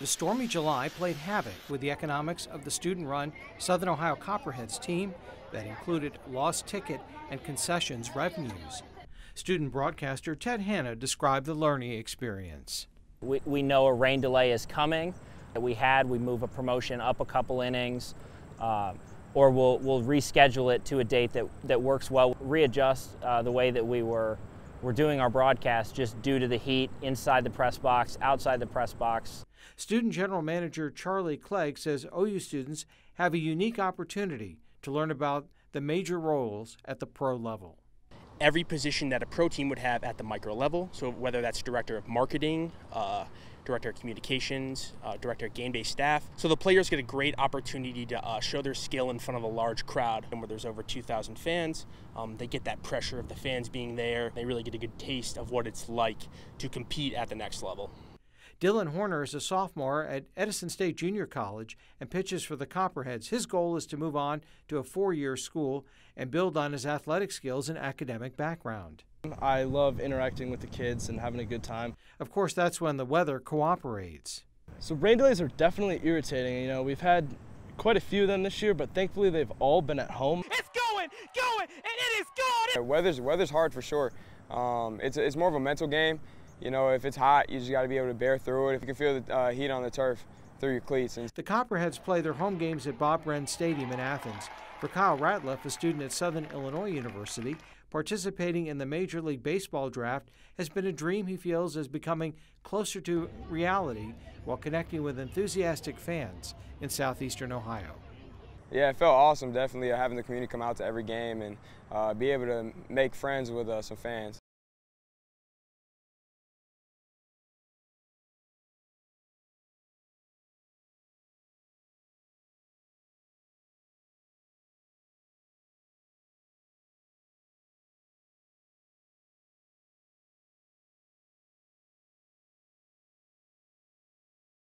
The stormy July played havoc with the economics of the student run Southern Ohio Copperheads team that included lost ticket and concessions revenues. Student broadcaster Ted Hanna described the learning experience. We, we know a rain delay is coming. That we had, we move a promotion up a couple innings, uh, or we'll, we'll reschedule it to a date that, that works well, readjust uh, the way that we were, were doing our broadcast just due to the heat inside the press box, outside the press box. Student General Manager Charlie Clegg says OU students have a unique opportunity to learn about the major roles at the pro level. Every position that a pro team would have at the micro level, so whether that's director of marketing, uh, director of communications, uh, director of game day staff. So the players get a great opportunity to uh, show their skill in front of a large crowd. And where there's over 2,000 fans, um, they get that pressure of the fans being there. They really get a good taste of what it's like to compete at the next level. Dylan Horner is a sophomore at Edison State Junior College and pitches for the Copperheads. His goal is to move on to a four year school and build on his athletic skills and academic background. I love interacting with the kids and having a good time. Of course, that's when the weather cooperates. So, rain delays are definitely irritating. You know, we've had quite a few of them this year, but thankfully they've all been at home. It's going, going, and it is going! Weather's, weather's hard for sure. Um, it's, it's more of a mental game. You know, if it's hot, you just got to be able to bear through it. If you can feel the uh, heat on the turf through your cleats. And the Copperheads play their home games at Bob Wren Stadium in Athens. For Kyle Ratliff, a student at Southern Illinois University, participating in the Major League Baseball draft has been a dream he feels is becoming closer to reality while connecting with enthusiastic fans in southeastern Ohio. Yeah, it felt awesome, definitely, uh, having the community come out to every game and uh, be able to make friends with uh, some fans.